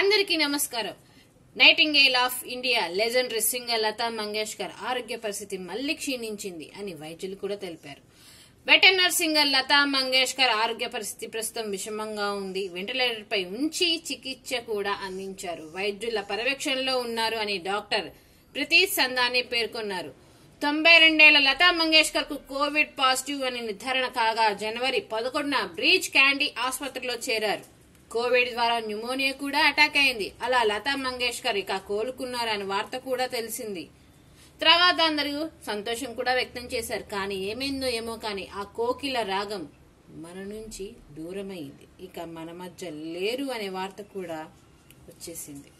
అందరికీ నమస్కారం. Nightingale of India legendary singer Lata Mangeshkar ఆరోగ్య పరిస్థితి మళ్ళీ క్షీణించింది అని వైద్యులు కూడా తెలిపారు. వెటర్నర్ సింగర్ లతా మంగేష్కర్ ఆరోగ్య పరిస్థితి ప్రస్తుతం విషమంగా ఉంది. వెంటిలేటర్పై ఉంచి చికిత్స కూడా అందించారు. వైద్యుల పర్యవేక్షణలో ఉన్నారు అని డాక్టర్ ప్రీతీష్ సందాని పేర్కొన్నారు. తొంభై రెండేళ్ళ లతా మంగేష్కర్కు కోవిడ్ పాజిటివ్ అని నిర్ధారణ కాగా జనవరి పదకొండున బ్రీచ్ క్యాండీ ఆసుపత్రిలో చేరారు. కోవిడ్ ద్వారా న్యూమోనియా కూడా అటాక్ అయింది. అలా లతా మంగేష్కర్ ఇక కోలుకున్నారని వార్త కూడా తెలిసింది. తర్వాత అందరూ సంతోషం కూడా వ్యక్తం చేశారు. కానీ ఏమైందో ఏమో కానీ ఆ కోకిల రాగం మన నుంచి దూరమైంది. ఇక మన మధ్య లేరు అనే వార్త కూడా వచ్చేసింది.